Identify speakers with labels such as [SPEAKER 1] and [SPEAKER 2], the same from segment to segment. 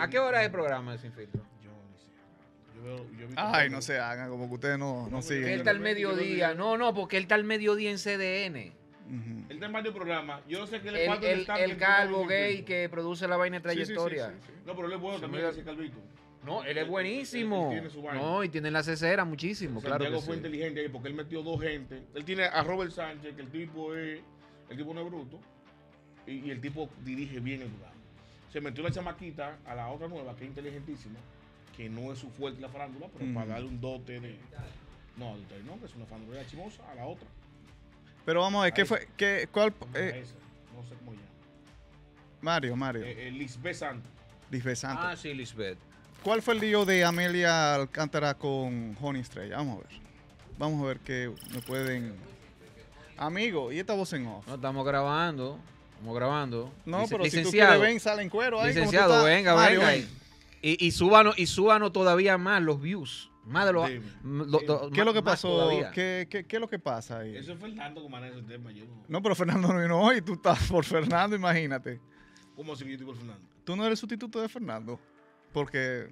[SPEAKER 1] ¿A qué hora es el programa de Sin Filtro?
[SPEAKER 2] Yo ni sé. Yo veo- yo he visto
[SPEAKER 3] Ay, no se hagan, como que ustedes no, no
[SPEAKER 2] No,
[SPEAKER 3] siguen.
[SPEAKER 1] Él está al mediodía. No, no, porque él está al mediodía en CDN.
[SPEAKER 3] Ujú.
[SPEAKER 2] Él está en varios programas. Yo no sé qué le
[SPEAKER 1] El,
[SPEAKER 2] falta
[SPEAKER 1] el,
[SPEAKER 2] estar
[SPEAKER 1] el
[SPEAKER 2] en
[SPEAKER 1] calvo gay que produce la vaina de
[SPEAKER 3] Sí, sí, sí,
[SPEAKER 1] trayectoria.
[SPEAKER 3] sí, sí.
[SPEAKER 2] No, pero él es bueno
[SPEAKER 1] Se
[SPEAKER 2] también, ese calvito.
[SPEAKER 1] No, él es
[SPEAKER 2] Él-
[SPEAKER 1] buenísimo.
[SPEAKER 2] él tiene su vaina.
[SPEAKER 1] No, y tiene la cesera muchísimo, claro
[SPEAKER 2] Santiago
[SPEAKER 1] que
[SPEAKER 2] fue
[SPEAKER 1] sí.
[SPEAKER 2] inteligente ahí porque él metió dos gente. Él tiene a Robert Sánchez, que el tipo es, el tipo no es bruto, y, y el tipo dirige bien el programa. Se metió la chamaquita a la otra nueva, que es inteligentísima, que no es su fuerte la farándula, pero
[SPEAKER 3] Mm.
[SPEAKER 2] para darle un dote de. No, no, que es una farándula chimosa, a la otra.
[SPEAKER 3] Pero vamos a ver, ¿qué fue? Qué, ¿Cuál?
[SPEAKER 2] ¿Cómo se
[SPEAKER 3] eh,
[SPEAKER 2] no sé cómo llama.
[SPEAKER 3] Mario, Mario.
[SPEAKER 2] Eh, eh, Lisbeth Santos.
[SPEAKER 3] Lisbeth Santos.
[SPEAKER 1] Ah, sí, Lisbeth.
[SPEAKER 3] ¿Cuál fue el lío de Amelia Alcántara con Honey Estrella? Vamos a ver. Vamos a ver qué me pueden. Amigo, ¿y esta voz en off?
[SPEAKER 1] No, estamos grabando. Estamos grabando.
[SPEAKER 3] No,
[SPEAKER 1] Lic-
[SPEAKER 3] pero si tú
[SPEAKER 1] licenciado,
[SPEAKER 3] quieres, ven, sale en cuero ahí. como tú
[SPEAKER 1] Licenciado, venga,
[SPEAKER 3] Mario,
[SPEAKER 1] venga.
[SPEAKER 3] ven.
[SPEAKER 1] Y, y súbanos, y súbanos todavía más los views. Más de los. Lo- lo-
[SPEAKER 3] ¿Qué es lo que pasó? ¿Qué, qué, qué es lo que pasa ahí?
[SPEAKER 2] Eso es Fernando que maneja ese tema. Yo no.
[SPEAKER 3] No, pero Fernando no vino hoy. Tú estás por Fernando, imagínate.
[SPEAKER 2] ¿Cómo así que yo estoy con Fernando?
[SPEAKER 3] Tú no eres sustituto de Fernando. Porque,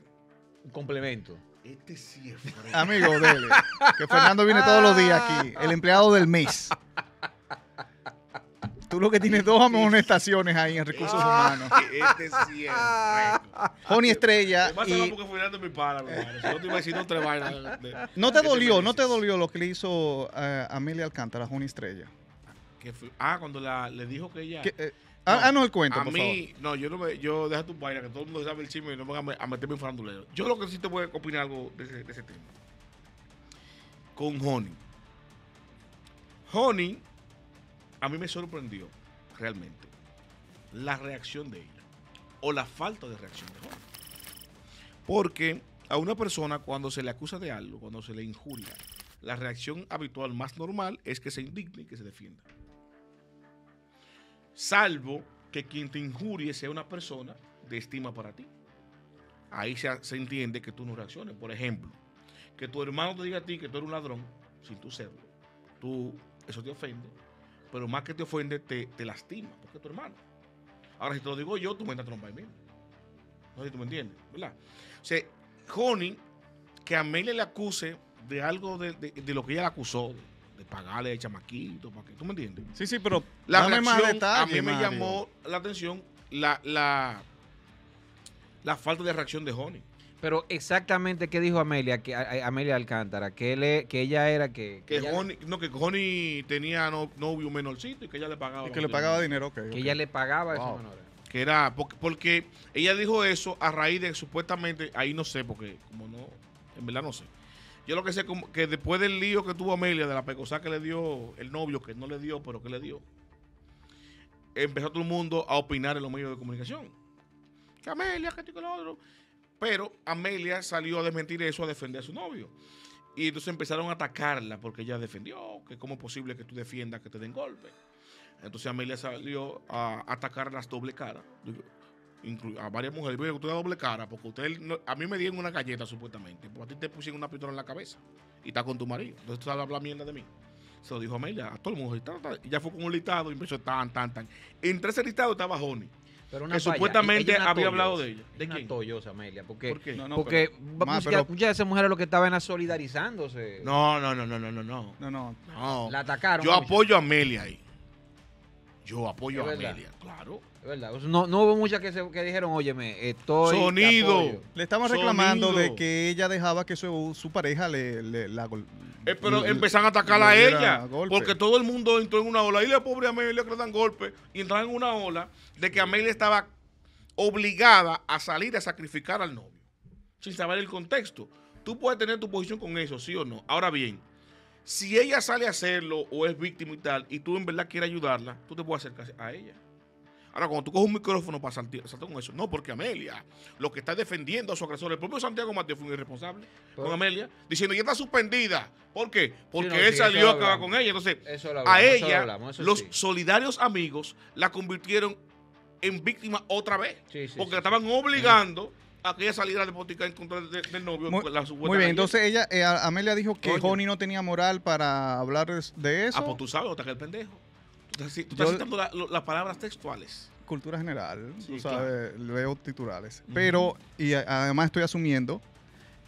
[SPEAKER 1] Un complemento.
[SPEAKER 2] Este sí es
[SPEAKER 3] amigo, dele. Que Fernando viene todos los días aquí. El empleado del mes. Tú lo que tienes dos amonestaciones ahí en recursos humanos.
[SPEAKER 2] Este sí es.
[SPEAKER 3] Honey Estrella. Y
[SPEAKER 2] mi no te a
[SPEAKER 3] no dolió, no te dolió lo que le hizo eh, Amelia Alcántara, Honey Estrella.
[SPEAKER 2] Que fue- ah, cuando la, le dijo que ella.
[SPEAKER 3] Que, eh, ah, ah, no, el cuento,
[SPEAKER 2] a
[SPEAKER 3] por
[SPEAKER 2] mí, no, yo no me, yo deja tu vaina, que todo el mundo sabe el chisme y no me van a, a meterme en farandulero. Yo lo que sí te voy a opinar algo de ese, de ese tema. Con Honey. Honey, a mí me sorprendió realmente la reacción de ella o la falta de reacción de Honey. Porque a una persona cuando se le acusa de algo, cuando se le injuria, la reacción habitual más normal es que se indigne y que se defienda salvo que quien te injurie sea una persona de estima para ti. Ahí se, se entiende que tú no reacciones. Por ejemplo, que tu hermano te diga a ti que tú eres un ladrón, sin tú serlo. Tú, eso te ofende, pero más que te ofende, te, te lastima, porque es tu hermano. Ahora, si te lo digo yo, tú me entras a trompar en mí. No sé si tú me entiendes, ¿verdad? O sea, Honey, que a Amelia le acuse de algo de, de- de lo que ella le acusó, de, de pagarle el chamaquito, para que, ¿tú me entiendes?
[SPEAKER 3] Sí, sí, pero
[SPEAKER 2] La
[SPEAKER 3] dame más
[SPEAKER 2] a mí me
[SPEAKER 3] Mario.
[SPEAKER 2] llamó la atención la, la, la falta de reacción de Honey.
[SPEAKER 1] Pero exactamente qué dijo Amelia, que, a- a- Amelia Alcántara, que, él, que ella era que,
[SPEAKER 2] Que, Honey, no, que Honey tenía no- novio menorcito y que ella le pagaba.
[SPEAKER 3] Y que le pagaba dinero,
[SPEAKER 1] que ella le pagaba a esos
[SPEAKER 3] Wow.
[SPEAKER 1] menores.
[SPEAKER 2] Que era, porque, porque ella dijo eso a raíz de supuestamente, ahí no sé, porque como no, en verdad no sé. Yo lo que sé como que después del lío que tuvo Amelia, de la pecosa que le dio el novio, que no le dio, pero que le dio, empezó todo el mundo a opinar en los medios de comunicación. Que Amelia, que esto y que lo otro. Pero Amelia salió a desmentir eso, a defender a su novio. Y entonces empezaron a atacarla porque ella defendió que cómo es posible que tú defiendas que te den golpe. Entonces Amelia salió a atacar las doble inclu- A varias mujeres. Mire, usted da doble cara porque usted, a mí me dieron una galleta supuestamente. Porque a ti te pusieron una pistola en la cabeza y está con tu marido. Entonces tú sabes hablar mierda de mí. Se lo dijo Amelia a todo el mundo. Y, ya fue con un listado y empezó tan, tan, tan. Entre ese listado estaba Honey.
[SPEAKER 1] Pero
[SPEAKER 2] Que
[SPEAKER 1] falla.
[SPEAKER 2] supuestamente
[SPEAKER 1] Ella una
[SPEAKER 2] había hablado de ella. ¿De
[SPEAKER 1] una
[SPEAKER 2] quién?
[SPEAKER 1] tollosa, Amelia. Porque,
[SPEAKER 2] ¿Por qué?
[SPEAKER 3] No, no,
[SPEAKER 1] porque
[SPEAKER 3] pero-
[SPEAKER 1] muchas,
[SPEAKER 3] Ma, pero-
[SPEAKER 1] muchas de esas mujeres lo que estaban era solidarizándose.
[SPEAKER 2] No, no, no, no, no, no, no.
[SPEAKER 3] No, no.
[SPEAKER 1] La atacaron.
[SPEAKER 2] Yo apoyo a Amelia ahí. Yo apoyo
[SPEAKER 1] Es
[SPEAKER 2] a
[SPEAKER 1] verdad.
[SPEAKER 2] Amelia, claro.
[SPEAKER 1] Es verdad. No, no hubo muchas que, se- que dijeron, óyeme, estoy.
[SPEAKER 2] Sonido.
[SPEAKER 1] apoyo".
[SPEAKER 3] Le estamos reclamando
[SPEAKER 2] Sonido.
[SPEAKER 3] de que ella dejaba que su, su pareja le, le- la
[SPEAKER 2] Eh, pero
[SPEAKER 3] le-
[SPEAKER 2] empezaron a atacarla a ella.
[SPEAKER 3] golpe.
[SPEAKER 2] Porque todo el mundo entró en una ola. Y la pobre Amelia que le dan golpes. Y entraron en una ola de que Amelia estaba obligada a salir a sacrificar al novio. Sin saber el contexto. Tú puedes tener tu posición con eso, sí o no. Ahora bien, si ella sale a hacerlo o es víctima y tal, y tú en verdad quieres ayudarla, tú te puedes acercar a ella. Ahora, cuando tú coges un micrófono para saltar, saltar con eso, no, porque Amelia, lo que está defendiendo a su agresor, el propio Santiago Matías fue un irresponsable con Amelia, diciendo, ya está suspendida. ¿Por qué? Porque
[SPEAKER 1] no,
[SPEAKER 2] él
[SPEAKER 1] sí,
[SPEAKER 2] salió a acabar con ella. Entonces,
[SPEAKER 1] Eso
[SPEAKER 2] a
[SPEAKER 1] hablamos, eso lo
[SPEAKER 2] ella,
[SPEAKER 1] hablamos, eso
[SPEAKER 2] los
[SPEAKER 1] sí.
[SPEAKER 2] solidarios amigos la convirtieron en víctima otra vez.
[SPEAKER 1] Sí, sí,
[SPEAKER 2] porque la estaban obligando a que ella saliera de botica en contra de- del novio.
[SPEAKER 3] Muy,
[SPEAKER 2] la
[SPEAKER 3] muy bien, entonces ella, eh, Amelia dijo que
[SPEAKER 2] Coño.
[SPEAKER 3] Honey no tenía moral para hablar de, de eso.
[SPEAKER 2] Ah, pues tú sabes, otra que el pendejo. Tú estás, tú estás citando la- lo- las palabras textuales.
[SPEAKER 3] cultura general,
[SPEAKER 2] Sí,
[SPEAKER 3] tú sabes, leo titulares. Pero, y además estoy asumiendo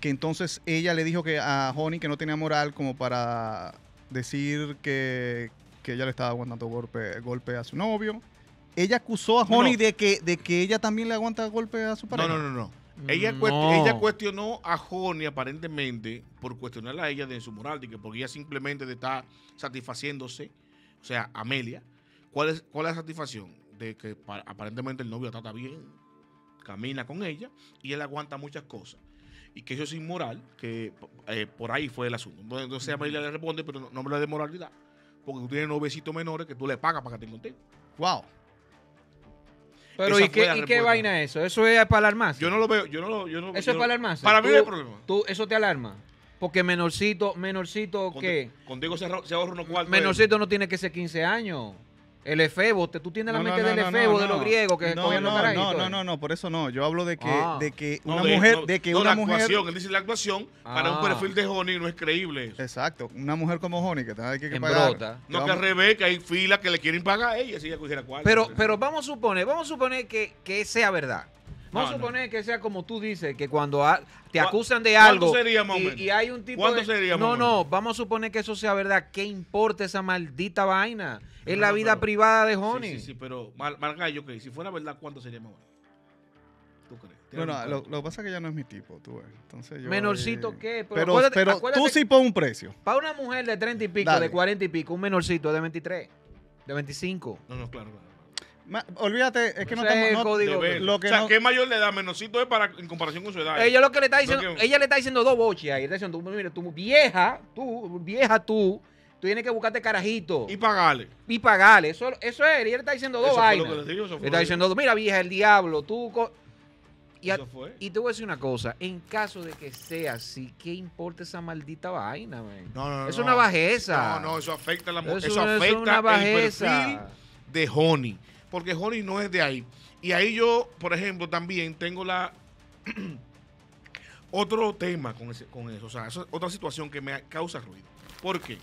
[SPEAKER 3] que entonces ella le dijo que a Honey que no tenía moral como para decir que, que ella le estaba aguantando golpe, golpe a su novio. Ella acusó a
[SPEAKER 2] No,
[SPEAKER 3] Honey
[SPEAKER 2] no.
[SPEAKER 3] de que de que ella también le aguanta golpe a su
[SPEAKER 2] No,
[SPEAKER 3] pareja.
[SPEAKER 2] no, no, no. Ella,
[SPEAKER 1] No.
[SPEAKER 2] cuest- ella cuestionó a Joni aparentemente por cuestionarla a ella de su moral, de que porque ella simplemente estar satisfaciéndose, o sea, Amelia, ¿cuál es, cuál es la satisfacción? De que pa- aparentemente el novio la trata bien, camina con ella y él aguanta muchas cosas. Y que eso es inmoral, que eh, por ahí fue el asunto. Entonces, Amelia le responde, pero no, no me lo de moralidad, porque tú tienes novecitos menores que tú le pagas para que estén contigo.
[SPEAKER 3] Wow.
[SPEAKER 1] Pero
[SPEAKER 2] Esa
[SPEAKER 1] ¿y qué, ¿y qué vaina es eso? ¿Eso es para alarmarse?
[SPEAKER 2] Yo no lo veo, yo no lo... Yo no,
[SPEAKER 1] ¿Eso
[SPEAKER 2] yo
[SPEAKER 1] es para alarmarse?
[SPEAKER 2] Para mí no hay problema.
[SPEAKER 1] ¿Tú, ¿Eso te alarma? Porque menorcito, menorcito, ¿qué?
[SPEAKER 2] Contigo se, se ahorra unos cuartos.
[SPEAKER 1] Menorcito no tiene que ser 15 años. El efebo, tú tienes la
[SPEAKER 3] No,
[SPEAKER 1] mente
[SPEAKER 3] no,
[SPEAKER 1] del
[SPEAKER 3] no,
[SPEAKER 1] efebo
[SPEAKER 3] no,
[SPEAKER 1] de los griegos que
[SPEAKER 3] no, no, no, no, no, no, por eso no. Yo hablo de que,
[SPEAKER 1] Ah.
[SPEAKER 3] de que
[SPEAKER 2] No,
[SPEAKER 3] una
[SPEAKER 2] de-
[SPEAKER 3] mujer,
[SPEAKER 2] no,
[SPEAKER 3] de que
[SPEAKER 2] no,
[SPEAKER 3] una
[SPEAKER 2] la
[SPEAKER 3] mujer,
[SPEAKER 2] actuación, él dice la actuación para un
[SPEAKER 1] Ah.
[SPEAKER 2] perfil de Honey no es creíble eso.
[SPEAKER 3] exacto, una mujer como Honey que tenga que, que pagar.
[SPEAKER 1] brota.
[SPEAKER 2] No que al revés, que hay filas que le quieren pagar a ella si ella cogiera cuarto.
[SPEAKER 1] Pero, pero vamos a suponer, vamos a suponer que, que sea verdad. Vamos
[SPEAKER 2] No,
[SPEAKER 1] a
[SPEAKER 2] no.
[SPEAKER 1] suponer que sea como tú dices, que cuando a- te
[SPEAKER 2] ¿Cu-
[SPEAKER 1] acusan de
[SPEAKER 2] cuánto
[SPEAKER 1] algo
[SPEAKER 2] sería
[SPEAKER 1] y, hay un tipo
[SPEAKER 2] ¿Cuánto
[SPEAKER 1] de...
[SPEAKER 2] sería
[SPEAKER 1] no, no, vamos a suponer que eso sea verdad. ¿Qué importa esa maldita vaina? Es
[SPEAKER 2] No,
[SPEAKER 1] la vida
[SPEAKER 2] pero-
[SPEAKER 1] privada de
[SPEAKER 2] Sí,
[SPEAKER 1] Honey.
[SPEAKER 2] sí, sí, pero Mar Margallo, que si fuera verdad, ¿cuánto sería más bueno? ¿Tú crees? ¿Tienes
[SPEAKER 3] Bueno, lo, lo que pasa es que ella no es mi tipo, tú ves. Entonces yo
[SPEAKER 1] Menorcito
[SPEAKER 3] ahí-
[SPEAKER 1] qué, pero
[SPEAKER 3] Pero,
[SPEAKER 1] acuérdate-
[SPEAKER 3] pero tú sí pon un precio.
[SPEAKER 1] Para una mujer de 30 y pico,
[SPEAKER 3] Dale.
[SPEAKER 1] de 40 y pico, un menorcito de 23, de 25.
[SPEAKER 2] No, no, claro, claro.
[SPEAKER 3] Ma- olvídate, es que no
[SPEAKER 1] Ese
[SPEAKER 3] estamos... no-
[SPEAKER 1] código.
[SPEAKER 3] Lo que
[SPEAKER 2] o sea,
[SPEAKER 3] no-
[SPEAKER 2] ¿qué mayor le da? Menorcito es para, en comparación con su edad.
[SPEAKER 1] Ella lo que le está diciendo,
[SPEAKER 2] que-
[SPEAKER 1] ella le está diciendo dos boches ahí. Está diciendo, tú, mira, tú vieja, tú, vieja tú, tú tienes que buscarte carajito
[SPEAKER 2] Y
[SPEAKER 1] y,
[SPEAKER 2] pagarle.
[SPEAKER 1] pagarle. Eso, eso es, ella le está diciendo dos
[SPEAKER 2] Eso fue
[SPEAKER 1] vainas.
[SPEAKER 2] lo que le dijo, eso fue
[SPEAKER 1] Le está
[SPEAKER 2] que-
[SPEAKER 1] diciendo, mira vieja, el diablo, tú... co-". Y, a-
[SPEAKER 2] Eso fue.
[SPEAKER 1] y te voy a decir una cosa, en caso de que sea así, ¿qué importa esa maldita vaina, man?
[SPEAKER 2] No, no, no,
[SPEAKER 1] Es una bajeza.
[SPEAKER 2] No, no, eso afecta a la mu-
[SPEAKER 1] Eso,
[SPEAKER 2] Eso,
[SPEAKER 1] es
[SPEAKER 2] afecta
[SPEAKER 1] una
[SPEAKER 2] el
[SPEAKER 1] bajeza.
[SPEAKER 2] perfil de Honey. Porque Honey no es de ahí. Y ahí yo, por ejemplo, también tengo la otro tema con, ese- con eso. O sea, es otra situación que me causa ruido. ¿Por qué?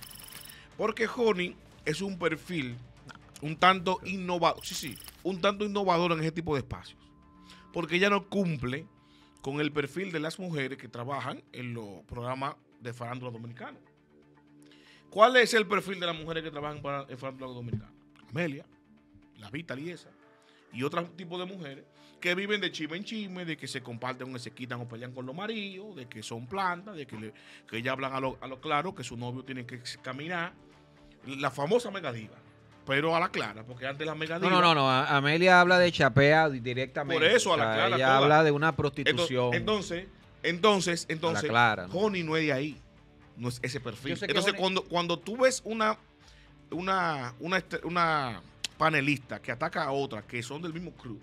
[SPEAKER 2] Porque Honey es un perfil un tanto innovador. Sí, sí, un tanto innovador en ese tipo de espacios. Porque ella no cumple con el perfil de las mujeres que trabajan en los programas de farándula dominicana. ¿Cuál es el perfil de las mujeres que trabajan para el farándula dominicana? Amelia, la Vita Liesa y otro tipo de mujeres que viven de chisme en chisme, de que se comparten o se quitan o pelean con los maridos, de que son plantas, de que, le- que ellas hablan a lo, a lo claro, que su novio tiene que caminar. La famosa megadiva, pero a la clara, porque antes la
[SPEAKER 1] No,
[SPEAKER 2] megadiva...
[SPEAKER 1] no, no, no. a- Amelia habla de chapea directamente.
[SPEAKER 2] Por eso, a la
[SPEAKER 1] O sea,
[SPEAKER 2] clara,
[SPEAKER 1] Ella
[SPEAKER 2] toda.
[SPEAKER 1] habla de una prostitución.
[SPEAKER 2] Entonces, entonces, entonces,
[SPEAKER 1] clara, ¿no?
[SPEAKER 2] Honey no es de ahí. No es ese perfil.
[SPEAKER 1] Que
[SPEAKER 2] Entonces,
[SPEAKER 1] Honey-
[SPEAKER 2] cuando, cuando tú ves una, una, una, este- una panelista que ataca a otra que son del mismo crew,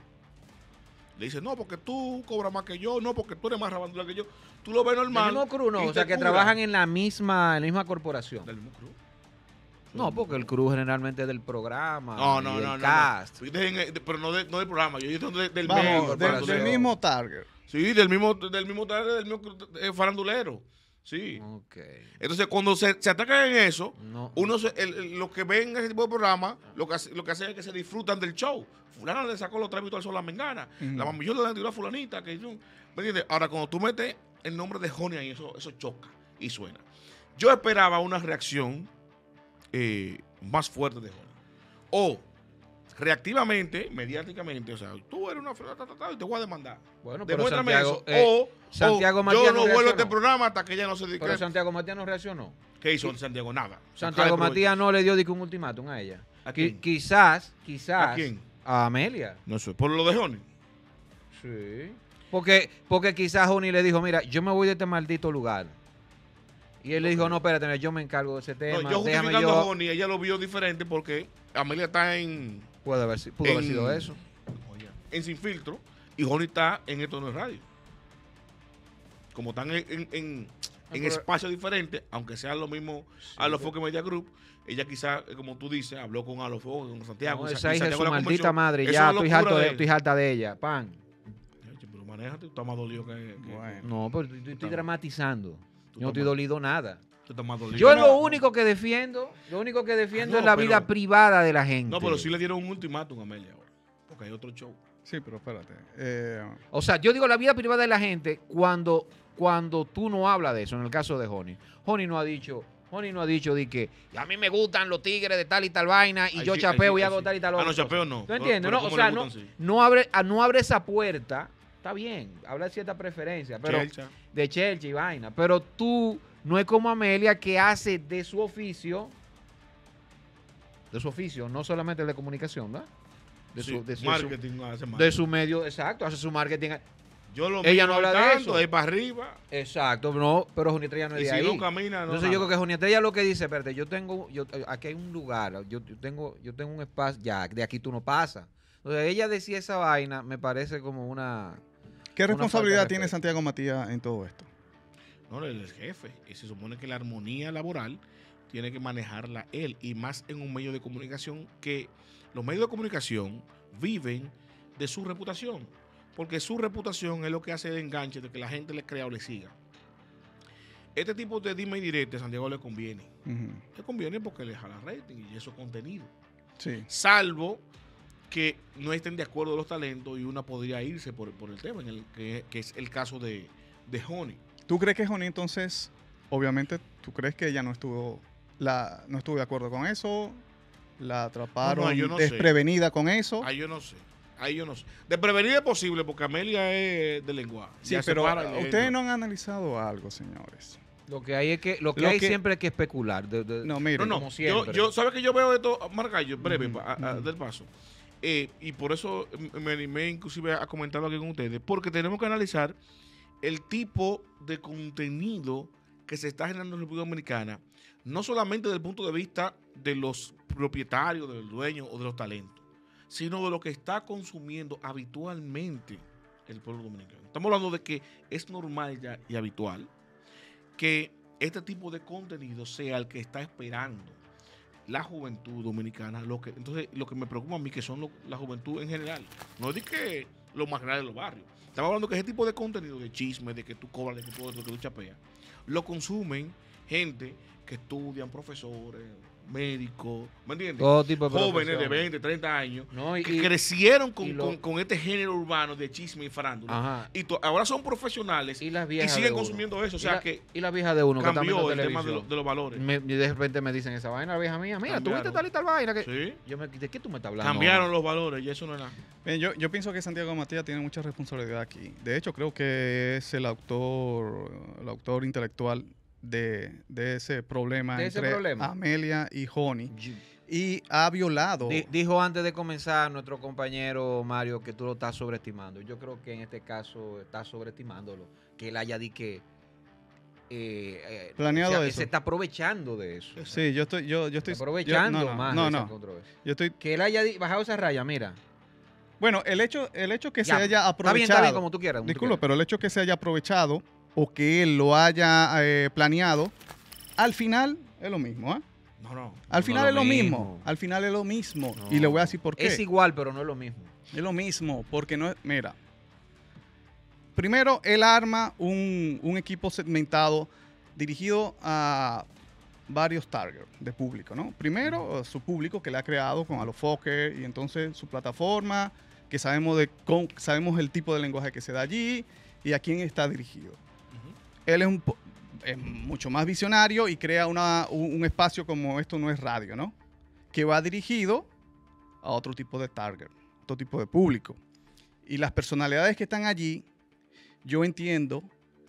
[SPEAKER 2] le dice, no, porque tú cobras más que yo, no, porque tú eres más rabandula que yo. Tú lo ves
[SPEAKER 1] El
[SPEAKER 2] normal.
[SPEAKER 1] mismo crew, no. O sea, que
[SPEAKER 2] cura.
[SPEAKER 1] trabajan en la misma, en la misma corporación.
[SPEAKER 2] Del mismo crew.
[SPEAKER 1] No, porque el crew generalmente es del programa.
[SPEAKER 2] No,
[SPEAKER 1] y
[SPEAKER 2] no,
[SPEAKER 1] del
[SPEAKER 2] no,
[SPEAKER 1] cast.
[SPEAKER 2] El- Pero no, de- no del programa, yo dije de- del
[SPEAKER 3] Vamos,
[SPEAKER 2] medio,
[SPEAKER 3] del- del, mismo target.
[SPEAKER 2] Sí, del mismo, del mismo, del mismo eh, farandulero. Sí.
[SPEAKER 1] Ok.
[SPEAKER 2] Entonces, cuando se, se atacan en eso,
[SPEAKER 1] No.
[SPEAKER 2] uno se- el- el- los que ven ese tipo de programa, lo que, lo que hacen es que se disfrutan del show. Fulano le sacó los trámites al sol a la mengana. La mamillona le tiró a fulanita. Que, yo- ¿me entiendes? Ahora, cuando tú metes el nombre de Honey ahí, eso, eso choca y suena. Yo esperaba una reacción eh, más fuerte de Honey. O reactivamente, mediáticamente, o sea, tú eres una ta, ta, ta, ta, y te voy a demandar.
[SPEAKER 1] Bueno, pero
[SPEAKER 2] Demuéstrame
[SPEAKER 1] Santiago,
[SPEAKER 2] eso.
[SPEAKER 1] eh,
[SPEAKER 2] o,
[SPEAKER 1] Santiago
[SPEAKER 2] o
[SPEAKER 1] Matías
[SPEAKER 2] yo
[SPEAKER 1] no
[SPEAKER 2] no vuelvo a este programa hasta que ella no se dedique.
[SPEAKER 1] Pero Santiago Matías no reaccionó.
[SPEAKER 2] ¿Qué hizo Santiago? Nada.
[SPEAKER 1] Santiago Matías no le dio un ultimátum a ella.
[SPEAKER 2] ¿A quién?
[SPEAKER 1] Quizás, quizás.
[SPEAKER 2] ¿A quién?
[SPEAKER 1] A Amelia.
[SPEAKER 2] No sé, por lo de Honey.
[SPEAKER 1] Sí. Porque, porque quizás Joni le dijo, mira, yo me voy de este maldito lugar. Y él le dijo, no, espérate, yo me encargo de ese tema.
[SPEAKER 2] No, yo justificando
[SPEAKER 1] yo.
[SPEAKER 2] a Honey, ella lo vio diferente porque Amelia está en,
[SPEAKER 1] Puede haber, pudo haber
[SPEAKER 2] en-
[SPEAKER 1] sido eso.
[SPEAKER 2] en Sin Filtro y Honey está en Esto no es radio. Como están en, en, en- en
[SPEAKER 1] pero-
[SPEAKER 2] espacios diferentes, aunque sean lo mismo a los Foque Media Group, ella quizá, eh, como tú dices, habló con Alo Foque, con Santiago.
[SPEAKER 1] No, esa hija es su
[SPEAKER 2] la
[SPEAKER 1] maldita madre. Ya,
[SPEAKER 2] es
[SPEAKER 1] estoy harto, de, estoy harta de ella. Pan.
[SPEAKER 2] Pero manéjate, tú estás más dolido que... que-
[SPEAKER 3] Bueno.
[SPEAKER 1] No, pero estoy, estoy dramatizando. Yo no estoy dolido nada. Yo
[SPEAKER 3] no-
[SPEAKER 1] lo único que defiendo, lo único que defiendo
[SPEAKER 2] Ah, no,
[SPEAKER 1] es la
[SPEAKER 2] pero-
[SPEAKER 1] vida privada de la gente.
[SPEAKER 2] No, pero sí le dieron un ultimátum a Amelia ahora. Porque hay otro show.
[SPEAKER 3] Sí, pero espérate. Eh,
[SPEAKER 1] O sea, yo digo la vida privada de la gente cuando, cuando tú no hablas de eso, en el caso de Honey. Honey no ha dicho, Honey no ha dicho de que a mí me gustan los tigres de tal y tal vaina y
[SPEAKER 2] Ahí
[SPEAKER 1] yo
[SPEAKER 2] sí,
[SPEAKER 1] chapeo y hago tal y tal
[SPEAKER 2] Ah,
[SPEAKER 1] otra
[SPEAKER 2] no,
[SPEAKER 1] cosa.
[SPEAKER 2] chapeo no.
[SPEAKER 1] ¿Tú entiendes?
[SPEAKER 2] Pero
[SPEAKER 1] No, o
[SPEAKER 2] ¿cómo
[SPEAKER 1] sea, no, no abre, ah, no abre esa puerta. Está bien, habla de cierta preferencia, pero
[SPEAKER 2] Chelcha.
[SPEAKER 1] de Chelsea y vaina. Pero tú no es como Amelia que hace de su oficio, de su oficio, no solamente el de comunicación, ¿verdad? De
[SPEAKER 2] Sí,
[SPEAKER 1] su, de su-
[SPEAKER 2] marketing hace
[SPEAKER 1] de
[SPEAKER 2] marketing.
[SPEAKER 1] su medio, exacto, hace su marketing.
[SPEAKER 2] Yo lo
[SPEAKER 1] Ella no habla de
[SPEAKER 2] tanto,
[SPEAKER 1] eso.
[SPEAKER 2] ahí para arriba.
[SPEAKER 1] Exacto, no, pero Juniatrella no es
[SPEAKER 2] Y
[SPEAKER 1] de
[SPEAKER 2] si
[SPEAKER 1] ahí.
[SPEAKER 2] no camina, no.
[SPEAKER 1] Entonces yo creo que Juniatrella lo que dice, espérate, yo tengo, yo, aquí hay un lugar, yo, yo tengo, yo tengo un espacio, ya, de aquí tú no pasas. Entonces ella decía esa vaina, me parece como una...
[SPEAKER 3] ¿Qué
[SPEAKER 1] Una
[SPEAKER 3] responsabilidad
[SPEAKER 1] de
[SPEAKER 3] tiene. Santiago Matías en todo esto?
[SPEAKER 2] No, él es el jefe. Y se supone que la armonía laboral tiene que manejarla él. Y más en un medio de comunicación que los medios de comunicación viven de su reputación. Porque su reputación es lo que hace el enganche de que la gente le crea o le siga. Este tipo de dime y directo a Santiago le conviene. Le conviene porque le jala rating y eso es contenido.
[SPEAKER 3] Sí.
[SPEAKER 2] Salvo que no estén de acuerdo los talentos y una podría irse por, por el tema, en el, que, que es el caso de, de Honey.
[SPEAKER 3] ¿Tú crees que Joni entonces, obviamente, tú crees que ella no estuvo, la, no estuvo de acuerdo con eso? ¿La atraparon
[SPEAKER 2] No, no, yo no sé.
[SPEAKER 3] desprevenida con eso?
[SPEAKER 2] Ahí yo no sé. Ahí yo no sé. De prevenir es posible porque Amelia es de lenguaje.
[SPEAKER 3] sí, pero ustedes no han analizado algo, señores.
[SPEAKER 1] Lo que hay es que, lo que
[SPEAKER 3] Lo
[SPEAKER 1] hay
[SPEAKER 3] que-
[SPEAKER 1] siempre es que especular. de- de-
[SPEAKER 3] No,
[SPEAKER 2] No, no.
[SPEAKER 1] como
[SPEAKER 2] Yo,
[SPEAKER 1] siempre.
[SPEAKER 2] yo, ¿sabes que yo veo esto, Margallo, breve,
[SPEAKER 3] Ujú,
[SPEAKER 2] pa- a- a-
[SPEAKER 3] ujú.
[SPEAKER 2] del paso? Eh, y por eso me animé inclusive a comentarlo aquí con ustedes, porque tenemos que analizar el tipo de contenido que se está generando en la República Dominicana, no solamente desde el punto de vista de los propietarios, del dueño o de los talentos, sino de lo que está consumiendo habitualmente el pueblo dominicano. Estamos hablando de que es normal ya y habitual que este tipo de contenido sea el que está esperando la juventud dominicana. Lo que, entonces, lo que me preocupa a mí que son la juventud en general. No es de que los más grandes de los barrios. Estamos hablando que ese tipo de contenido, de chisme, de que tú cobras, de que tú, de que tú chapeas, lo consumen gente que estudian, profesores, médicos, ¿me entiendes?
[SPEAKER 1] todo tipo de
[SPEAKER 2] Jóvenes de
[SPEAKER 1] profesiones.
[SPEAKER 2] 20, 30 años,
[SPEAKER 1] No, y,
[SPEAKER 2] que
[SPEAKER 1] y-
[SPEAKER 2] crecieron con,
[SPEAKER 1] lo-
[SPEAKER 2] con- con este género urbano de chisme y farándula.
[SPEAKER 1] ajá,
[SPEAKER 2] Y to- ahora son profesionales
[SPEAKER 1] y las
[SPEAKER 2] y
[SPEAKER 1] viejas
[SPEAKER 2] siguen
[SPEAKER 1] uno.
[SPEAKER 2] consumiendo eso. O
[SPEAKER 1] Y
[SPEAKER 2] sea
[SPEAKER 1] la-
[SPEAKER 2] que
[SPEAKER 1] y las viejas de uno que
[SPEAKER 2] cambió
[SPEAKER 1] viendo
[SPEAKER 2] el tema de,
[SPEAKER 1] televisión.
[SPEAKER 2] lo- de los valores.
[SPEAKER 1] Me- y de repente me dicen esa vaina, la vieja mía, mira, tú viste
[SPEAKER 2] Cambiaron.
[SPEAKER 1] tal y tal vaina. Que...
[SPEAKER 2] Sí.
[SPEAKER 1] Yo me, ¿De qué tú me estás hablando?
[SPEAKER 2] Cambiaron los valores y eso no es nada.
[SPEAKER 3] Bien, yo, yo pienso que Santiago Matías tiene mucha responsabilidad aquí. De hecho, creo que es el autor, el autor intelectual de, de ese problema
[SPEAKER 1] ¿De ese
[SPEAKER 3] entre
[SPEAKER 1] problema?
[SPEAKER 3] Amelia y Honey.
[SPEAKER 1] Yo-
[SPEAKER 3] Y ha violado.
[SPEAKER 1] Di- dijo antes de comenzar nuestro compañero Mario que tú lo estás sobreestimando. Yo creo que en este caso está sobreestimándolo. Que él haya di que. eh, eh,
[SPEAKER 3] Planeado
[SPEAKER 1] o sea,
[SPEAKER 3] eso.
[SPEAKER 1] Se está aprovechando de eso.
[SPEAKER 3] Sí, yo estoy, yo, yo estoy
[SPEAKER 1] Está aprovechando
[SPEAKER 3] yo- no, no,
[SPEAKER 1] más
[SPEAKER 3] no,
[SPEAKER 1] de esa
[SPEAKER 3] no.
[SPEAKER 1] controversia.
[SPEAKER 3] Yo estoy.
[SPEAKER 1] Que él haya bajado esa raya, mira.
[SPEAKER 3] Bueno, el hecho, el hecho que
[SPEAKER 1] Ya,
[SPEAKER 3] se haya
[SPEAKER 1] Está
[SPEAKER 3] aprovechado.
[SPEAKER 1] bien, está bien, como tú quieras. como tú
[SPEAKER 3] Disculpa,
[SPEAKER 1] quieras.
[SPEAKER 3] pero el hecho que se haya aprovechado o que él lo haya eh, planeado, al final es lo mismo, ¿ah?
[SPEAKER 2] No, no.
[SPEAKER 3] Al final es lo mismo.
[SPEAKER 1] mismo.
[SPEAKER 3] Al final es lo mismo.
[SPEAKER 1] No.
[SPEAKER 3] Y le voy a decir por qué.
[SPEAKER 1] Es igual, pero no es lo mismo.
[SPEAKER 3] Es lo mismo, porque no es. Mira. Primero, él arma un, un equipo segmentado dirigido a varios targets de público, ¿no? Primero, eh, su público que le ha creado con Alofoque y entonces su plataforma, que sabemos, de, con- sabemos el tipo de lenguaje que se da allí y a quién está dirigido. Él es, un, es mucho más visionario y crea una- un, un espacio como esto no es radio, ¿no? Que va dirigido a otro tipo de target, otro tipo de público. Y las personalidades que están allí, yo entiendo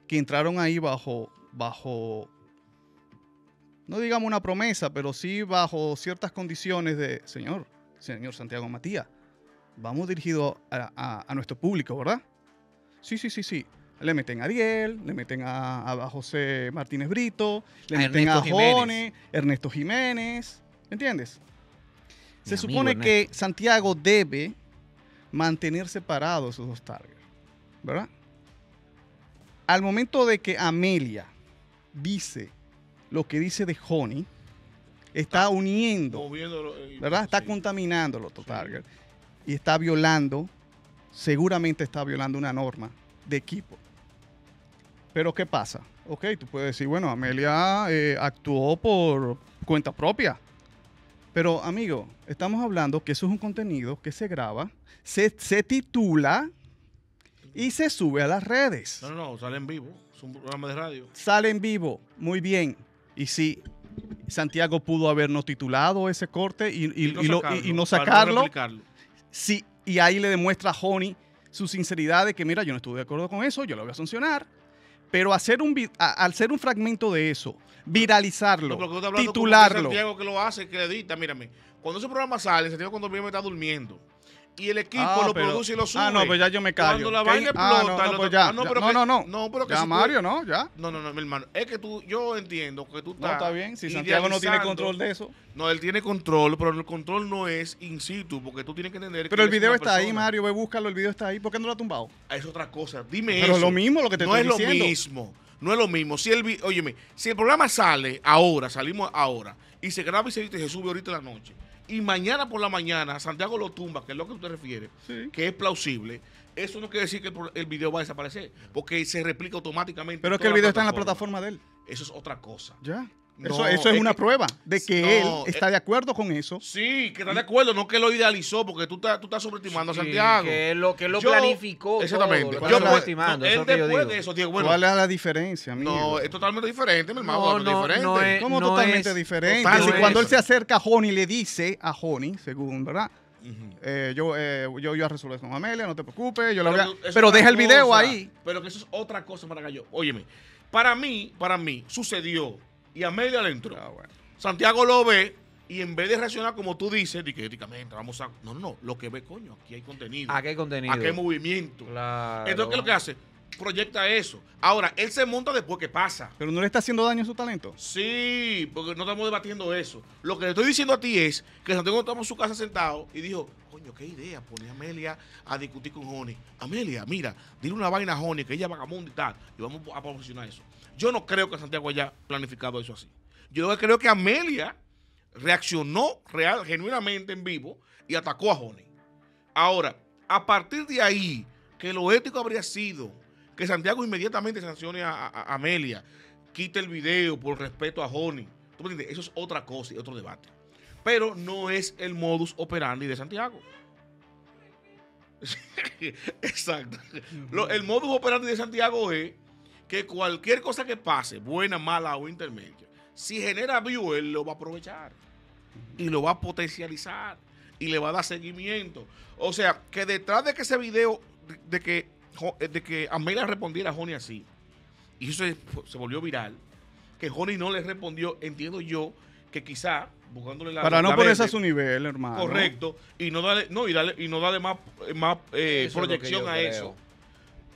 [SPEAKER 3] que entraron ahí bajo, bajo, no digamos una promesa, pero sí bajo ciertas condiciones de, señor, señor Santiago Matías, vamos dirigido a, a- a nuestro público, ¿verdad? Sí, sí, sí, sí. Le meten a Ariel, le meten a, a José Martínez Brito, le
[SPEAKER 1] A
[SPEAKER 3] meten
[SPEAKER 1] Ernesto
[SPEAKER 3] a
[SPEAKER 1] Jiménez.
[SPEAKER 3] Jone, Ernesto Jiménez, ¿entiendes?
[SPEAKER 1] Mi
[SPEAKER 3] Se supone
[SPEAKER 1] Ernesto.
[SPEAKER 3] que Santiago debe mantener separados esos dos targets, ¿verdad? Al momento de que Amelia dice lo que dice de Honey, está uniendo,
[SPEAKER 2] Moviéndolo, eh,
[SPEAKER 3] ¿verdad? Está
[SPEAKER 2] sí.
[SPEAKER 3] contaminando los dos
[SPEAKER 2] Sí.
[SPEAKER 3] targets y está violando, seguramente está violando una norma de equipo. Pero ¿qué pasa? Ok, tú puedes decir, bueno, Amelia eh, actuó por cuenta propia. Pero, amigo, estamos hablando que eso es un contenido que se graba, se, se titula y se sube a las redes.
[SPEAKER 2] No, no, no, sale en vivo. Es un programa de radio.
[SPEAKER 3] Sale en vivo, muy bien. Y sí, Santiago pudo habernos titulado ese corte y, y- y lo- y- y no sacarlo. Sí, y ahí le demuestra a Honey su sinceridad de que, mira, yo no estuve de acuerdo con eso, yo lo voy a sancionar. Pero hacer un, a- al ser un fragmento de eso, viralizarlo,
[SPEAKER 2] No,
[SPEAKER 3] titularlo.
[SPEAKER 2] Santiago que lo hace, que le edita, mírame. Cuando ese programa sale, Santiago cuando viene está durmiendo. Y el equipo
[SPEAKER 3] Ah,
[SPEAKER 2] lo
[SPEAKER 3] pero-
[SPEAKER 2] produce y lo sube.
[SPEAKER 3] Ah, no, pues ya yo me callo.
[SPEAKER 2] Cuando la vaina
[SPEAKER 3] Ah,
[SPEAKER 2] explota,
[SPEAKER 3] no, no,
[SPEAKER 2] lo-
[SPEAKER 3] pues ya,
[SPEAKER 2] ah, no,
[SPEAKER 3] ya.
[SPEAKER 2] pero
[SPEAKER 3] no,
[SPEAKER 2] que-
[SPEAKER 3] no, no.
[SPEAKER 2] no, pero que
[SPEAKER 3] ya,
[SPEAKER 2] si tú-
[SPEAKER 3] Mario, no, ya.
[SPEAKER 2] No, no, no, mi hermano. Es que tú, yo entiendo que tú estás.
[SPEAKER 3] No, está bien. Si Santiago no tiene control de eso.
[SPEAKER 2] No, él tiene control, pero el control no es in situ, porque tú tienes que entender
[SPEAKER 3] Pero
[SPEAKER 2] que
[SPEAKER 3] el
[SPEAKER 2] es
[SPEAKER 3] video está ahí. Mario. Ve, búscalo. El video está ahí. ¿Por qué no lo ha tumbado?
[SPEAKER 2] Es otra cosa. Dime
[SPEAKER 3] Pero
[SPEAKER 2] eso.
[SPEAKER 3] lo mismo lo que te
[SPEAKER 2] no
[SPEAKER 3] estoy
[SPEAKER 2] es
[SPEAKER 3] diciendo.
[SPEAKER 2] lo mismo. No es lo mismo. Si el, óyeme, si el programa sale ahora, salimos ahora, y se graba y se y se sube ahorita en la noche, y mañana por la mañana Santiago lo tumba, que es lo que usted refiere,
[SPEAKER 3] Sí.
[SPEAKER 2] que es plausible, eso no quiere decir que el, el video va a desaparecer, porque se replica automáticamente.
[SPEAKER 3] Pero es que el video está en la plataforma de él.
[SPEAKER 2] Eso es otra cosa.
[SPEAKER 3] Ya.
[SPEAKER 2] No,
[SPEAKER 3] eso, eso es,
[SPEAKER 2] es
[SPEAKER 3] una
[SPEAKER 2] que-
[SPEAKER 3] prueba de que
[SPEAKER 2] No,
[SPEAKER 3] él está de acuerdo con eso.
[SPEAKER 2] Sí, que está de acuerdo, no que lo idealizó, porque tú estás, tú estás sobreestimando a
[SPEAKER 1] Sí,
[SPEAKER 2] Santiago.
[SPEAKER 1] Que lo, que lo
[SPEAKER 2] Yo-
[SPEAKER 1] planificó.
[SPEAKER 2] Exactamente.
[SPEAKER 1] Todo, lo
[SPEAKER 3] Yo
[SPEAKER 1] eso
[SPEAKER 2] él
[SPEAKER 1] yo
[SPEAKER 2] después
[SPEAKER 1] digo.
[SPEAKER 2] de eso, Diego, bueno,
[SPEAKER 3] ¿Cuál es la diferencia, amigo?
[SPEAKER 2] no, es totalmente diferente, mi hermano,
[SPEAKER 1] No,
[SPEAKER 2] totalmente
[SPEAKER 1] no,
[SPEAKER 2] diferente.
[SPEAKER 1] no es-
[SPEAKER 3] ¿Cómo
[SPEAKER 1] no
[SPEAKER 3] totalmente
[SPEAKER 1] es
[SPEAKER 3] diferente?
[SPEAKER 2] total,
[SPEAKER 3] Si
[SPEAKER 2] no
[SPEAKER 3] cuando
[SPEAKER 2] es.
[SPEAKER 3] él se acerca a Honey le dice a Honey, según, ¿verdad? Eh, yo, eh, yo a resolver con Amelia, no te preocupes. Yo la voy a- Pero deja el video
[SPEAKER 2] cosa,
[SPEAKER 3] ahí.
[SPEAKER 2] Pero que eso es otra cosa para yo. Óyeme, para mí, para mí, sucedió y Amelia le entró.
[SPEAKER 3] Ah, bueno.
[SPEAKER 2] Santiago lo ve y en vez de reaccionar como tú dices, éticamente vamos a. No, no, no. Lo que ve, coño, aquí hay contenido.
[SPEAKER 1] ¿A qué contenido?
[SPEAKER 2] Aquí hay movimiento.
[SPEAKER 1] Claro.
[SPEAKER 2] Entonces, ¿qué es lo que hace? Proyecta eso. Ahora, él se monta después que pasa.
[SPEAKER 3] Pero no le está haciendo daño a su talento.
[SPEAKER 2] Sí, porque no estamos debatiendo eso. Lo que le estoy diciendo a ti es que Santiago estaba en su casa sentado y dijo, coño, qué idea, ponía a Amelia a discutir con Joni. Amelia, mira, dile una vaina a Joni, que ella es vagabunda y tal, y vamos a promocionar eso. Yo no creo que Santiago haya planificado eso así. Yo creo que Amelia reaccionó real, genuinamente en vivo y atacó a Joni. Ahora, a partir de ahí, que lo ético habría sido que Santiago inmediatamente sancione a, a- a Amelia, quite el video por respeto a Joni. ¿Tú me entiendes? Eso es otra cosa y otro debate. Pero no es el modus operandi de Santiago. Exacto. El modus operandi de Santiago es que cualquier cosa que pase, buena, mala o intermedia, si genera view, él lo va a aprovechar y lo va a potencializar y le va a dar seguimiento. O sea, que detrás de que ese video, de, que, Jo- de que Amelia respondiera a Joni así, y eso se, volvió viral, que Joni no le respondió, entiendo yo, que quizá buscándole la
[SPEAKER 3] Para no
[SPEAKER 2] la
[SPEAKER 3] ponerse a su nivel, hermano.
[SPEAKER 2] correcto, y no darle, no, y darle, y no darle más, más eh,
[SPEAKER 1] es lo que
[SPEAKER 2] proyección a
[SPEAKER 1] creo.
[SPEAKER 2] eso.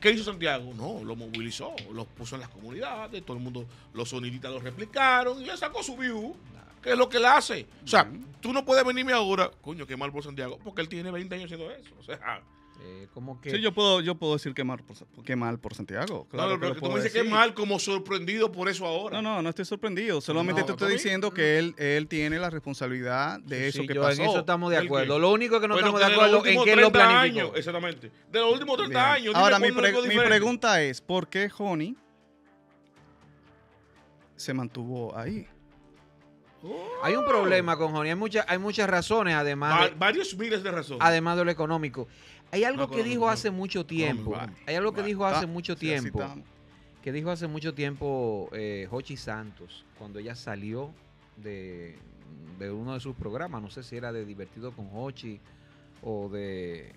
[SPEAKER 2] ¿Qué hizo Santiago? No, lo movilizó, lo puso en las comunidades, todo el mundo, los sonidistas lo replicaron y le sacó su view. ¿Qué es lo que él hace? O sea, tú no puedes venirme ahora, coño, qué mal por Santiago, porque él tiene 20 años haciendo eso. O sea,
[SPEAKER 1] Eh, como que.
[SPEAKER 3] Sí, yo puedo, yo puedo decir que mal por, que mal por Santiago. Claro
[SPEAKER 2] no,
[SPEAKER 3] que
[SPEAKER 2] pero que tú me dices que es mal como sorprendido por eso ahora.
[SPEAKER 3] No, no, no estoy sorprendido. Solamente
[SPEAKER 2] No,
[SPEAKER 3] te estoy diciendo que él, él tiene la responsabilidad de eso
[SPEAKER 1] Sí,
[SPEAKER 3] que
[SPEAKER 1] yo
[SPEAKER 3] pasó.
[SPEAKER 1] en eso estamos de
[SPEAKER 2] ¿El
[SPEAKER 1] acuerdo.
[SPEAKER 2] qué?
[SPEAKER 1] Lo único que no estamos de
[SPEAKER 2] los
[SPEAKER 1] acuerdo en
[SPEAKER 2] últimos
[SPEAKER 1] que él lo
[SPEAKER 2] 30
[SPEAKER 1] planificó.
[SPEAKER 2] años, exactamente. De los últimos 30
[SPEAKER 3] Bien.
[SPEAKER 2] años.
[SPEAKER 3] Ahora, mi, pre- pregunta es, ¿por qué Honey se mantuvo ahí?
[SPEAKER 1] Hay un problema con Joni. Hay, muchas hay muchas razones, además
[SPEAKER 2] Va-
[SPEAKER 1] de,
[SPEAKER 2] varios miles de razones.
[SPEAKER 1] además de lo económico. Hay algo
[SPEAKER 2] No,
[SPEAKER 1] que dijo
[SPEAKER 2] no.
[SPEAKER 1] hace mucho tiempo. Hay algo que dijo hace mucho tiempo. que dijo hace mucho tiempo eh, Jochi Santos, cuando ella salió de, de uno de sus programas, no sé si era de Divertido con Jochi o de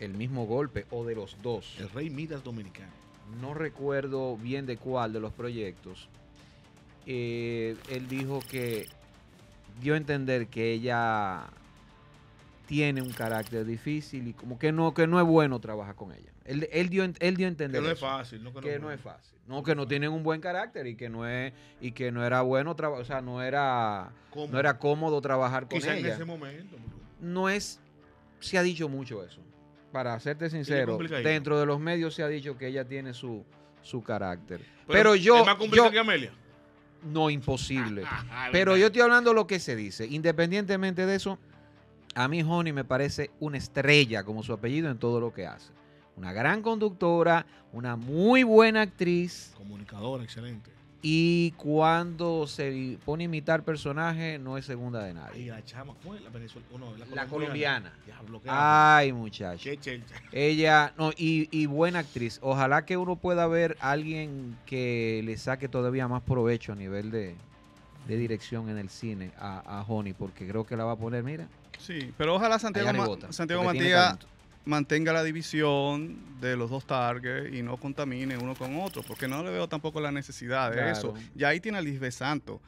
[SPEAKER 1] El mismo golpe o de los dos.
[SPEAKER 2] El rey Midas dominicano.
[SPEAKER 1] No recuerdo bien de cuál de los proyectos. Eh, él dijo que dio a entender que ella tiene un carácter difícil y como que no, que no es bueno trabajar con ella. Él, él dio, en- él dio a
[SPEAKER 2] Que
[SPEAKER 1] entender
[SPEAKER 2] no es fácil. No,
[SPEAKER 1] que no es fácil. No, que no tienen un buen carácter y que no es y que no era bueno trabajar, o sea, no era
[SPEAKER 2] ¿Cómo?
[SPEAKER 1] no era cómodo trabajar con
[SPEAKER 2] Quizá en
[SPEAKER 1] ella.
[SPEAKER 2] ese momento.
[SPEAKER 1] No es se ha dicho mucho eso. Para serte sincero, dentro de los medios se ha dicho que ella tiene su su carácter. Pero, yo
[SPEAKER 2] ¿Es más complicado
[SPEAKER 1] yo
[SPEAKER 2] que Amelia?
[SPEAKER 1] no imposible.
[SPEAKER 2] Ah,
[SPEAKER 1] Pero yo estoy hablando de lo que se dice. Independientemente de eso, a mí Honey me parece una estrella como su apellido en todo lo que hace. Una gran conductora, una muy buena actriz.
[SPEAKER 2] Comunicadora, excelente.
[SPEAKER 1] Y cuando se pone a imitar personaje, no es segunda de
[SPEAKER 2] Y
[SPEAKER 1] nadie.
[SPEAKER 2] la chama, ¿cómo es la Venezuela? No,
[SPEAKER 1] La colombiana.
[SPEAKER 2] Diablo, qué
[SPEAKER 1] Ay,
[SPEAKER 2] che.
[SPEAKER 1] Ella, no, y, y buena actriz. Ojalá que uno pueda ver a alguien que le saque todavía más provecho a nivel de, de dirección en el cine a, a Honey, porque creo que la va a poner, mira,
[SPEAKER 3] Sí, pero ojalá Santiago,
[SPEAKER 1] rebota,
[SPEAKER 3] Santiago Matías mantenga la división de los dos targets y no contamine uno con otro, porque no le veo tampoco la necesidad de
[SPEAKER 1] Claro.
[SPEAKER 3] eso. Ya ahí tiene a Lisbeth Santo.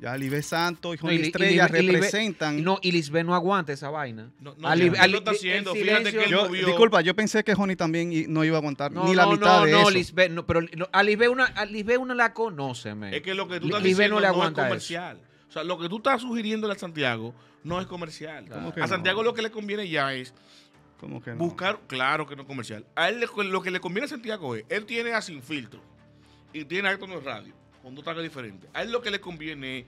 [SPEAKER 3] Ya Lisbeth Santo y
[SPEAKER 1] No,
[SPEAKER 3] Johnny
[SPEAKER 1] y Li- y
[SPEAKER 3] Estrella
[SPEAKER 1] y Lisbeth-
[SPEAKER 3] representan.
[SPEAKER 1] No, y Lisbeth no aguanta esa vaina.
[SPEAKER 2] No, no,
[SPEAKER 1] Ali-
[SPEAKER 2] lo está haciendo.
[SPEAKER 1] silencio-
[SPEAKER 2] Fíjate que él
[SPEAKER 3] Yo-
[SPEAKER 2] movió.
[SPEAKER 3] disculpa, yo pensé que Johnny también no iba a aguantar
[SPEAKER 1] No,
[SPEAKER 3] ni la
[SPEAKER 1] no,
[SPEAKER 3] mitad
[SPEAKER 1] no,
[SPEAKER 3] de
[SPEAKER 1] no,
[SPEAKER 3] eso.
[SPEAKER 1] Lisbeth, no, pero no, a Lisbeth una, a Lisbeth uno la conoce, man.
[SPEAKER 2] Es que lo que tú estás
[SPEAKER 1] Lisbeth
[SPEAKER 2] diciendo
[SPEAKER 1] no
[SPEAKER 2] no,
[SPEAKER 1] le aguanta eso.
[SPEAKER 2] comercial. O sea, lo que tú estás sugiriéndole a Santiago no es comercial.
[SPEAKER 1] ¿Cómo
[SPEAKER 3] que
[SPEAKER 2] a
[SPEAKER 3] no?
[SPEAKER 2] Santiago lo que le conviene ya es
[SPEAKER 3] ¿Cómo que no?
[SPEAKER 2] buscar, claro que no es comercial. A él le- lo que le conviene a Santiago es, él tiene a Sin Filtro y tiene a Esto No es Radio, con dos targets diferentes. A él lo que le conviene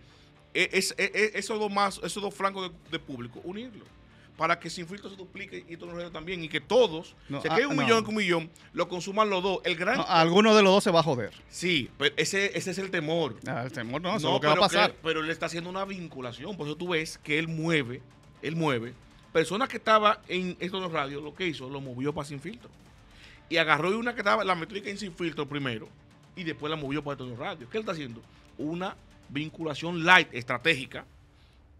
[SPEAKER 2] es, es- es- es- esos, dos más, esos dos flancos de, de público, unirlos. Para que Sin Filtro se duplique y es Radio también. Y que todos,
[SPEAKER 3] No,
[SPEAKER 2] se
[SPEAKER 3] ah,
[SPEAKER 2] quede un
[SPEAKER 3] no.
[SPEAKER 2] millón que un millón, lo consuman los dos. El gran...
[SPEAKER 3] No, alguno de los dos se va a joder.
[SPEAKER 2] Sí, pero ese, ese es el temor.
[SPEAKER 3] Ah, el temor no, eso
[SPEAKER 2] No,
[SPEAKER 3] es lo que va a
[SPEAKER 2] pero
[SPEAKER 3] pasar.
[SPEAKER 2] que- pero él está haciendo una vinculación. Por eso tú ves que él mueve, él mueve. Personas que estaban en estos dos radios, lo que hizo, lo movió para sin filtro. Y agarró una que estaba, la metió en sin filtro primero, y después la movió para estos dos radios. ¿Qué él está haciendo? Una vinculación light, estratégica,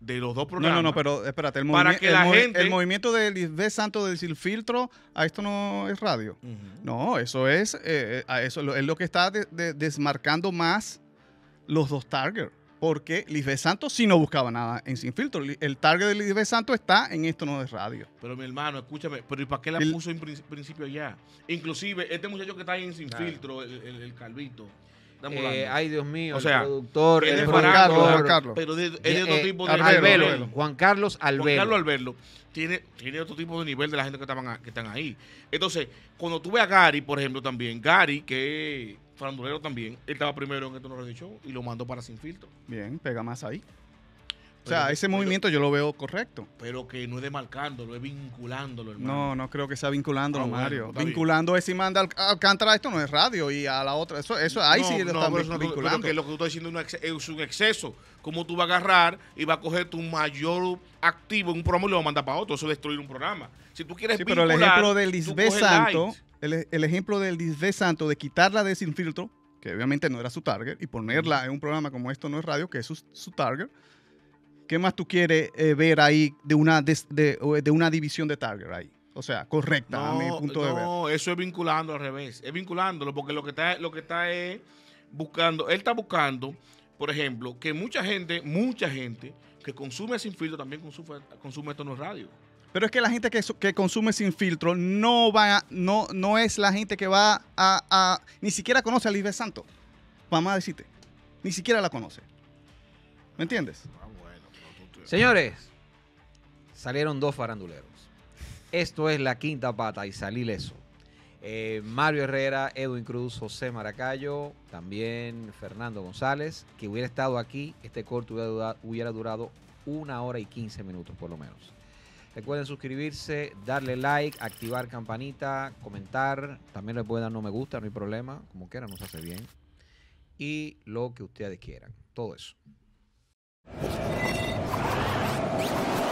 [SPEAKER 2] de los dos
[SPEAKER 3] No,
[SPEAKER 2] programas.
[SPEAKER 3] no, no, pero espérate, el,
[SPEAKER 2] Para que
[SPEAKER 3] el
[SPEAKER 2] la gente-
[SPEAKER 3] el movimiento de Lisbeth Santo de decir filtro, a esto no es radio. No, eso es, eh, eh, a eso es lo que está de- de- desmarcando más los dos targets. Porque Lisbeth Santos sí no buscaba nada en Sin Filtro. El target de Lisbeth Santos está en esto no es radio.
[SPEAKER 2] Pero mi hermano, escúchame, pero ¿y para qué la puso en prin- principio allá? Inclusive, este muchacho que está ahí en sin
[SPEAKER 1] Claro.
[SPEAKER 2] filtro, el, el- el calvito.
[SPEAKER 1] Eh, ay, Dios mío,
[SPEAKER 2] O
[SPEAKER 1] el productor, el
[SPEAKER 3] Juan Carlos,
[SPEAKER 1] productor,
[SPEAKER 3] Juan Carlos.
[SPEAKER 2] Pero de, es de otro
[SPEAKER 1] eh,
[SPEAKER 2] tipo de
[SPEAKER 3] Albelo,
[SPEAKER 2] nivel.
[SPEAKER 3] Albelo.
[SPEAKER 1] Juan Carlos
[SPEAKER 2] Juan
[SPEAKER 1] Albelo.
[SPEAKER 2] Carlos Alberlo tiene, tiene otro tipo de nivel de la gente que, estaban que están ahí. Entonces, cuando tú ves a Gary, por ejemplo, también, Gary, que es farandulero también, él estaba primero en esto no Radio Show y lo mandó para Sin Filtro.
[SPEAKER 3] Bien, pega más ahí. O
[SPEAKER 2] Pero-
[SPEAKER 3] sea, ese
[SPEAKER 2] pero-
[SPEAKER 3] movimiento yo lo veo correcto.
[SPEAKER 2] Pero que no es demarcándolo, es vinculándolo, hermano.
[SPEAKER 3] No, no creo que sea vinculándolo,
[SPEAKER 2] Ah, bueno,
[SPEAKER 3] Mario. Vinculando es si manda al Alcántara, esto no es radio y a la otra. Eso, eso ahí sí lo están
[SPEAKER 2] pero no- pero
[SPEAKER 3] vinculando.
[SPEAKER 2] que lo que tú estás diciendo es un ex- es un exceso. Como tú vas a agarrar y vas a coger tu mayor activo en un programa y lo vas a mandar para otro. Eso es destruir un programa. Si tú quieres
[SPEAKER 3] Sí, pero el
[SPEAKER 2] vincular,
[SPEAKER 3] ejemplo de
[SPEAKER 2] tú
[SPEAKER 3] Lisbeth Santo, el, el ejemplo de Lisbeth Santo de quitarla de Sin Filtro, que obviamente no era su target, y ponerla en un programa como esto no es radio, que es su, su target. ¿Qué más tú quieres eh, ver ahí de una, de, una división de target ahí? O sea, correcta a mi punto de ver.
[SPEAKER 2] no, eso es vinculando al revés. Es vinculándolo porque lo que está, lo que está es buscando, él está buscando, por ejemplo, que mucha gente, mucha gente que consume sin filtro también consume, consume esto no es radio.
[SPEAKER 3] Pero es que la gente que, consume sin filtro no va, no, no es la gente que va a, a- ni siquiera conoce a Lisbeth Santo. Vamos a decirte. Ni siquiera la conoce. ¿Me entiendes?
[SPEAKER 1] Señores, salieron dos faranduleros. Esto es la quinta pata y salí leso. Eh, Mario Herrera, Edwin Cruz, José Maracayo, también Fernando González, que hubiera estado aquí, este corto hubiera dura- hubiera durado una hora y 15 minutos por lo menos. Recuerden suscribirse, darle like, activar campanita, comentar. También le pueden dar no me gusta, no hay problema. Como quieran, nos hace bien. Y lo que ustedes quieran. Todo eso. あ!